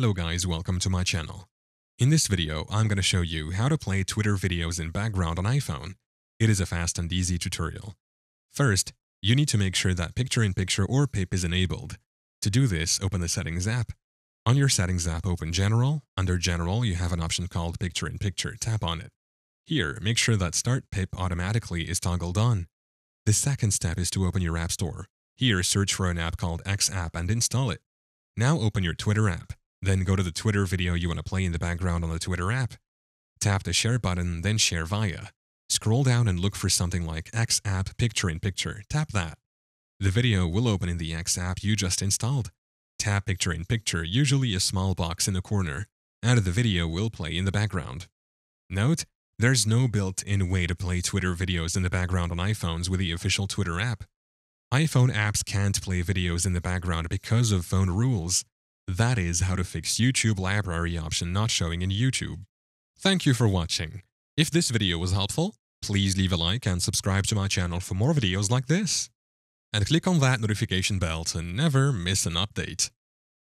Hello guys, welcome to my channel. In this video, I'm going to show you how to play Twitter videos in background on iPhone. It is a fast and easy tutorial. First, you need to make sure that Picture-in-Picture or PIP is enabled. To do this, open the Settings app. On your Settings app, open General. Under General, you have an option called Picture-in-Picture. Tap on it. Here, make sure that Start PIP automatically is toggled on. The second step is to open your App Store. Here, search for an app called X App and install it. Now open your Twitter app. Then go to the Twitter video you want to play in the background on the Twitter app. Tap the share button, then share via. Scroll down and look for something like X app picture in picture. Tap that. The video will open in the X app you just installed. Tap picture in picture, usually a small box in the corner, and the video will play in the background. Note, there's no built-in way to play Twitter videos in the background on iPhones with the official Twitter app. iPhone apps can't play videos in the background because of phone rules. That is how to fix YouTube library option not showing in YouTube. Thank you for watching. If this video was helpful, please leave a like and subscribe to my channel for more videos like this. And click on that notification bell to never miss an update.